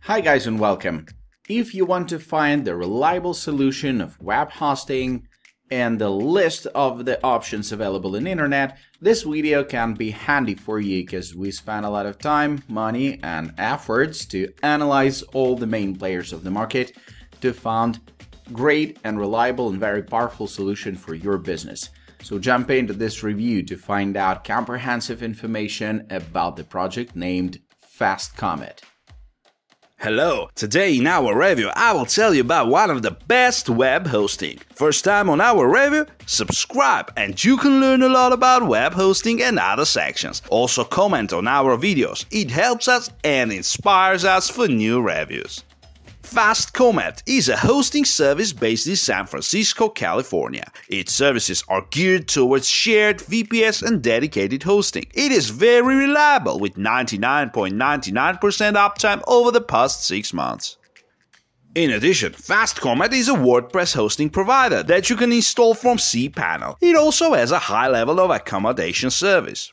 Hi guys and welcome. If you want to find the reliable solution of web hosting and the list of the options available in internet, this video can be handy for you because we spend a lot of time, money and efforts to analyze all the main players of the market to find great and reliable and very powerful solution for your business. So jump into this review to find out comprehensive information about the project named Fast Comet. Hello, today in our review I will tell you about one of the best web hosting. First time on our review? Subscribe and you can learn a lot about web hosting and other sections. Also comment on our videos, it helps us and inspires us for new reviews. Fast Comet is a hosting service based in San Francisco, California. Its services are geared towards shared VPS and dedicated hosting. It is very reliable with 99.99% uptime over the past 6 months. In addition, Fast Comet is a WordPress hosting provider that you can install from cPanel. It also has a high level of accommodation service.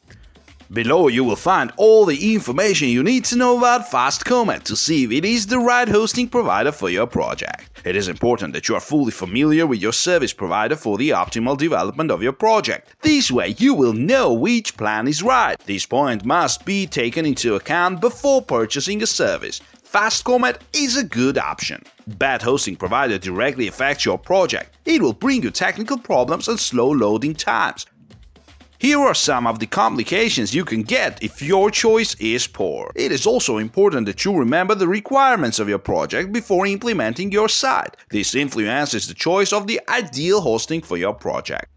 Below you will find all the information you need to know about Fast Comet to see if it is the right hosting provider for your project. It is important that you are fully familiar with your service provider for the optimal development of your project. This way you will know which plan is right. This point must be taken into account before purchasing a service. Fast Comet is a good option. Bad hosting provider directly affects your project. It will bring you technical problems and slow loading times. Here are some of the complications you can get if your choice is poor. It is also important that you remember the requirements of your project before implementing your site. This influences the choice of the ideal hosting for your project.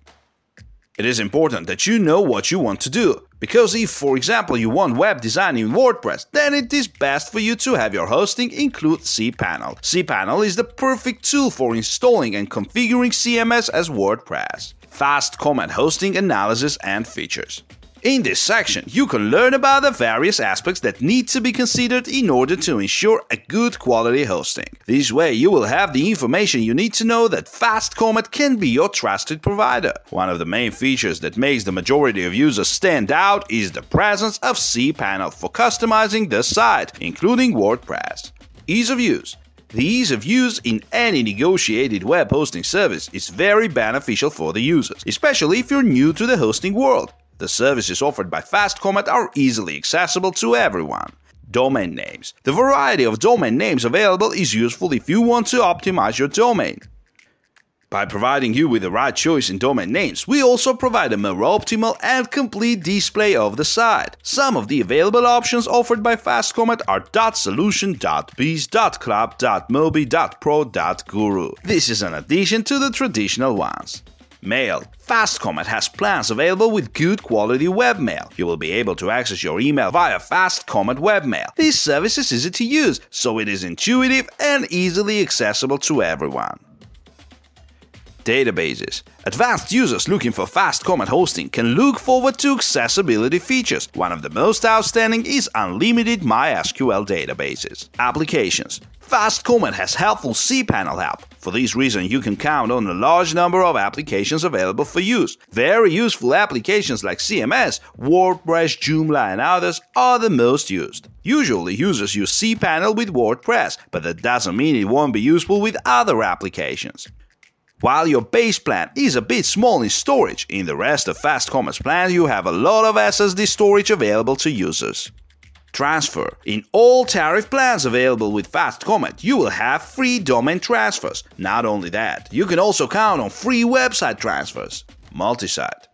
It is important that you know what you want to do, because if, for example, you want web design in WordPress, then it is best for you to have your hosting include cPanel. cPanel is the perfect tool for installing and configuring CMS as WordPress fast Comet hosting analysis and features. In this section, you can learn about the various aspects that need to be considered in order to ensure a good quality hosting. This way, you will have the information you need to know that Fast Comet can be your trusted provider. One of the main features that makes the majority of users stand out is the presence of cPanel for customizing the site, including WordPress. Ease of use. The ease of use in any negotiated web hosting service is very beneficial for the users, especially if you're new to the hosting world. The services offered by Fast Comet are easily accessible to everyone. Domain names. The variety of domain names available is useful if you want to optimize your domain. By providing you with the right choice in domain names, we also provide a more optimal and complete display of the site. Some of the available options offered by FastComet are .solution, .biz, .club, .mobi, .pro, .guru. This is an addition to the traditional ones. Mail. FastComet has plans available with good quality webmail. You will be able to access your email via FastComet webmail. This service is easy to use, so it is intuitive and easily accessible to everyone. Databases. Advanced users looking for fast Comet hosting can look forward to accessibility features. One of the most outstanding is unlimited MySQL databases. Applications. Fast Comet has helpful cPanel help. For this reason, you can count on a large number of applications available for use. Very useful applications like CMS, WordPress, Joomla, and others are the most used. Usually, users use cPanel with WordPress, but that doesn't mean it won't be useful with other applications. While your base plan is a bit small in storage, in the rest of Fast Comet's plan you have a lot of SSD storage available to users. Transfer. In all tariff plans available with Fast Comet, you will have free domain transfers. Not only that, you can also count on free website transfers. Multi-site.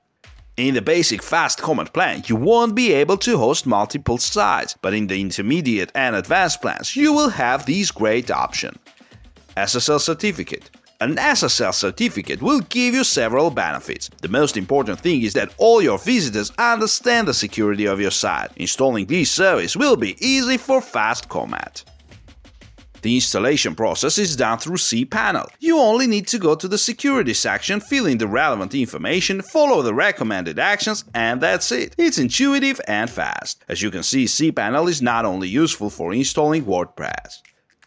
In the basic Fast plan, you won't be able to host multiple sites, but in the intermediate and advanced plans, you will have these great options. SSL certificate. An SSL certificate will give you several benefits. The most important thing is that all your visitors understand the security of your site. Installing this service will be easy for Fast Comet. The installation process is done through cPanel. You only need to go to the security section, fill in the relevant information, follow the recommended actions, and that's it. It's intuitive and fast. As you can see, cPanel is not only useful for installing WordPress.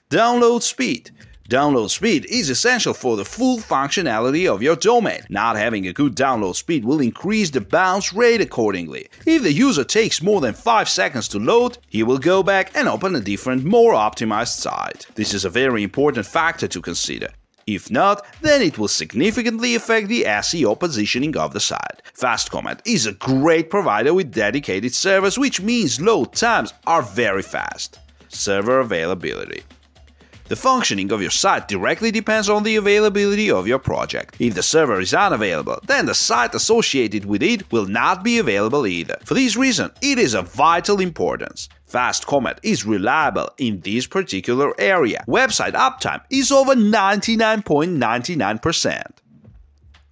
Download speed. Download speed is essential for the full functionality of your domain. Not having a good download speed will increase the bounce rate accordingly. If the user takes more than 5 seconds to load, he will go back and open a different, more optimized site. This is a very important factor to consider. If not, then it will significantly affect the SEO positioning of the site. Fastcomet is a great provider with dedicated servers, which means load times are very fast. Server availability. The functioning of your site directly depends on the availability of your project. If the server is unavailable, then the site associated with it will not be available either. For this reason, it is of vital importance. Fast Fastcomet is reliable in this particular area. Website uptime is over 99.99%.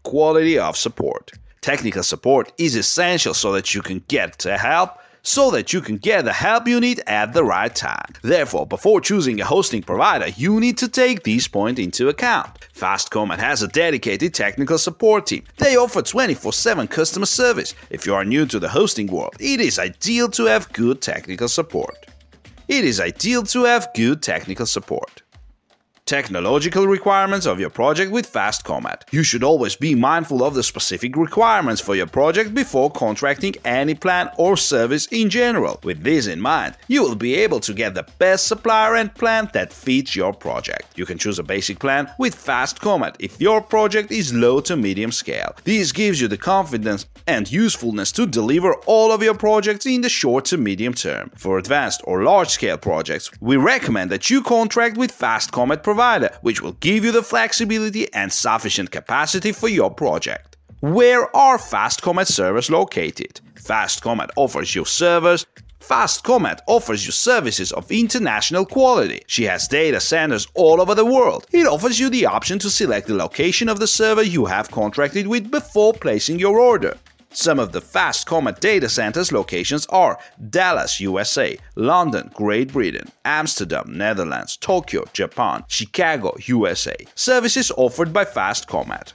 Quality of support. Technical support is essential so that you can get help so that you can get the help you need at the right time. Therefore, before choosing a hosting provider, you need to take these points into account. Fastcomet has a dedicated technical support team. They offer 24/7 customer service. If you are new to the hosting world, it is ideal to have good technical support. It is ideal to have good technical support. Technological requirements of your project with Fastcomet. You should always be mindful of the specific requirements for your project before contracting any plan or service in general. With this in mind, you will be able to get the best supplier and plan that fits your project. You can choose a basic plan with Fastcomet if your project is low to medium scale. This gives you the confidence and usefulness to deliver all of your projects in the short to medium term. For advanced or large scale projects, we recommend that you contract with Fastcomet provider, which will give you the flexibility and sufficient capacity for your project. Where are Fastcomet servers located? Fastcomet offers you servers Fastcomet offers you services of international quality. She has data centers all over the world. It offers you the option to select the location of the server you have contracted with before placing your order. Some of the Fastcomet data centers locations are Dallas, USA, London, Great Britain, Amsterdam, Netherlands, Tokyo, Japan, Chicago, USA. Services offered by Fastcomet.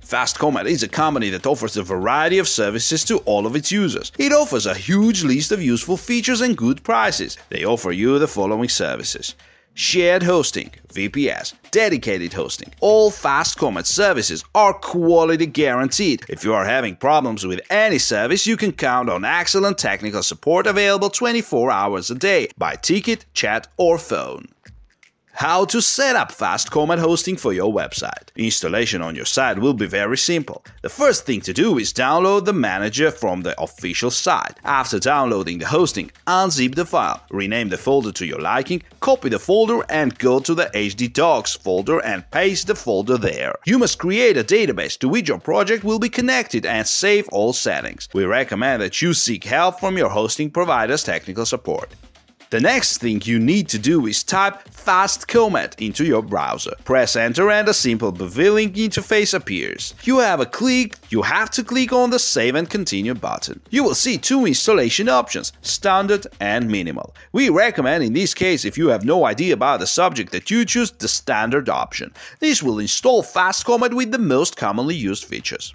Fastcomet is a company that offers a variety of services to all of its users. It offers a huge list of useful features and good prices. They offer you the following services shared hosting, VPS, dedicated hosting. All fast Fastcomet services are quality guaranteed. If you are having problems with any service, you can count on excellent technical support available 24 hours a day by ticket, chat, or phone. How to set up Fastcomet hosting for your website. Installation on your site will be very simple. The first thing to do is download the manager from the official site. After downloading the hosting, unzip the file, rename the folder to your liking, copy the folder and go to the htdocs folder and paste the folder there. You must create a database to which your project will be connected and save all settings. We recommend that you seek help from your hosting provider's technical support. The next thing you need to do is type Fastcomet into your browser. Press enter and a simple beveling interface appears. You have a click, you have to click on the save and continue button. You will see two installation options, standard and minimal. We recommend in this case if you have no idea about the subject that you choose the standard option. This will install Fastcomet with the most commonly used features.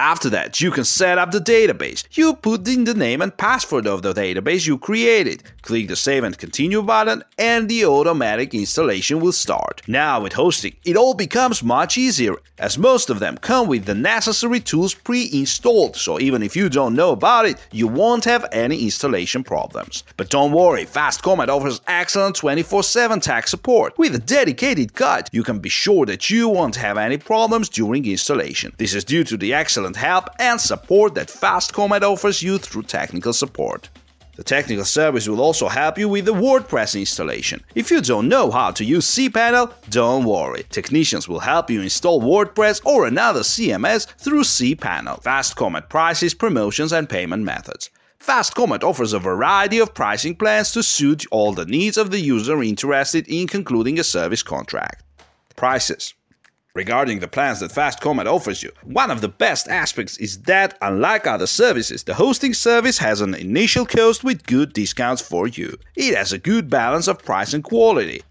After that, you can set up the database. You put in the name and password of the database you created. Click the Save and Continue button and the automatic installation will start. Now with hosting, it all becomes much easier as most of them come with the necessary tools pre-installed, so even if you don't know about it, you won't have any installation problems. But don't worry, Fastcomet offers excellent 24-7 tech support. With a dedicated guide, you can be sure that you won't have any problems during installation. This is due to the excellent help and support that Fastcomet offers you through technical support. The technical service will also help you with the WordPress installation. If you don't know how to use cPanel, don't worry. Technicians will help you install WordPress or another CMS through cPanel. Fastcomet prices, promotions and payment methods. Fastcomet offers a variety of pricing plans to suit all the needs of the user interested in concluding a service contract. Prices Regarding the plans that Fastcomet offers you, one of the best aspects is that, unlike other services, the hosting service has an initial cost with good discounts for you. It has a good balance of price and quality.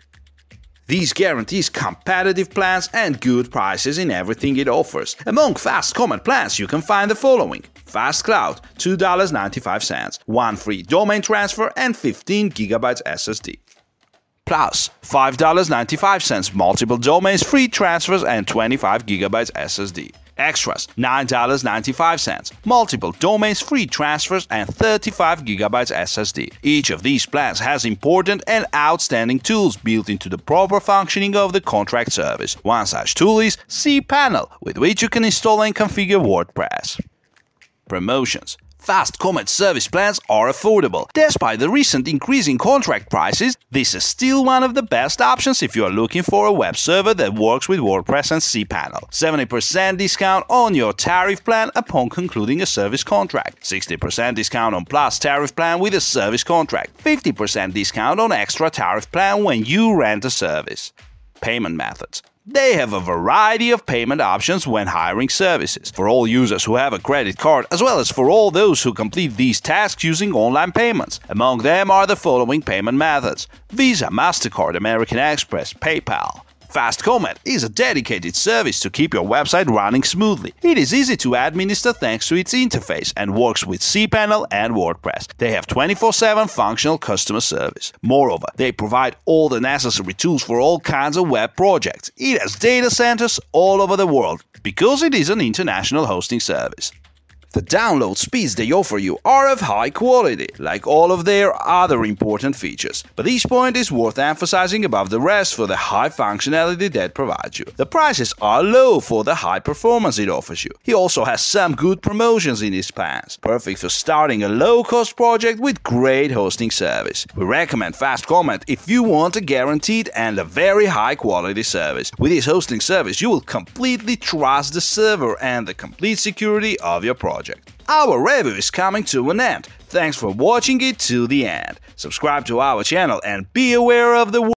These guarantees competitive plans and good prices in everything it offers. Among Fastcomet plans you can find the following. Fast Cloud, $2.95, one free domain transfer and 15 GB SSD. Plus $5.95 multiple domains, free transfers, and 25 GB SSD. Extras $9.95, multiple domains, free transfers, and 35 GB SSD. Each of these plans has important and outstanding tools built into the proper functioning of the contract service. One such tool is cPanel, with which you can install and configure WordPress. Promotions Fast Comet service plans are affordable. Despite the recent increase in contract prices, this is still one of the best options if you are looking for a web server that works with WordPress and cPanel. 70% discount on your tariff plan upon concluding a service contract. 60% discount on Plus tariff plan with a service contract. 50% discount on extra tariff plan when you rent a service. Payment methods. They have a variety of payment options when hiring services, for all users who have a credit card, as well as for all those who complete these tasks using online payments. Among them are the following payment methods Visa, MasterCard, American Express, PayPal. Fast Comet is a dedicated service to keep your website running smoothly. It is easy to administer thanks to its interface and works with cPanel and WordPress. They have 24-7 functional customer service. Moreover, they provide all the necessary tools for all kinds of web projects. It has data centers all over the world because it is an international hosting service. The download speeds they offer you are of high quality, like all of their other important features, but each point is worth emphasizing above the rest for the high functionality that provides you. The prices are low for the high performance it offers you. He also has some good promotions in his plans, perfect for starting a low-cost project with great hosting service. We recommend Fast Comet if you want a guaranteed and a very high quality service. With his hosting service, you will completely trust the server and the complete security of your project project. Our review is coming to an end. Thanks for watching it to the end. Subscribe to our channel and be aware of the